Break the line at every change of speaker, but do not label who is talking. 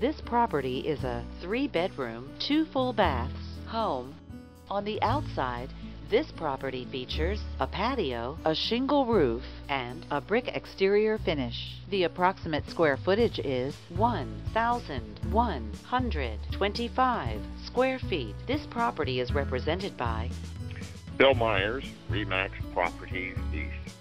This property is a three bedroom, two full baths home. On the outside, this property features a patio, a shingle roof, and a brick exterior finish. The approximate square footage is 1,125 square feet. This property is represented by
Bill Myers, RE/MAX Properties East.